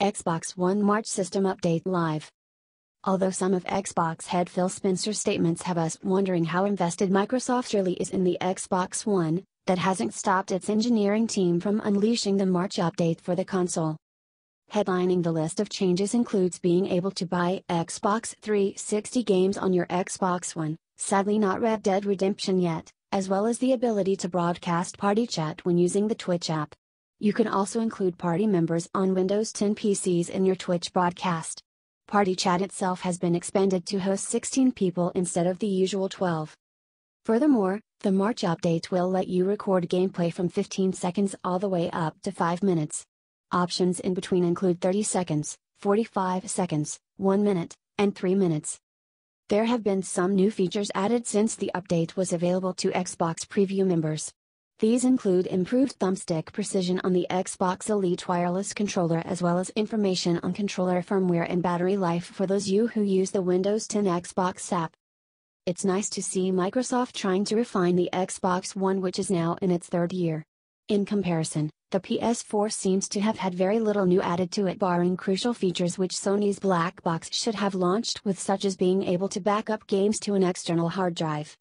Xbox One March System Update Live. Although some of Xbox head Phil Spencer's statements have us wondering how invested Microsoft really is in the Xbox One, that hasn't stopped its engineering team from unleashing the March update for the console. Headlining the list of changes includes being able to buy Xbox 360 games on your Xbox One, sadly not Red Dead Redemption yet, as well as the ability to broadcast party chat when using the Twitch app. You can also include party members on Windows 10 PCs in your Twitch broadcast. Party chat itself has been expanded to host 16 people instead of the usual 12. Furthermore, the March update will let you record gameplay from 15 seconds all the way up to 5 minutes. Options in between include 30 seconds, 45 seconds, 1 minute, and 3 minutes. There have been some new features added since the update was available to Xbox Preview members. These include improved thumbstick precision on the Xbox Elite wireless controller as well as information on controller firmware and battery life for those you who use the Windows 10 Xbox app. It's nice to see Microsoft trying to refine the Xbox One which is now in its third year. In comparison, the PS4 seems to have had very little new added to it barring crucial features which Sony's black box should have launched with such as being able to back up games to an external hard drive.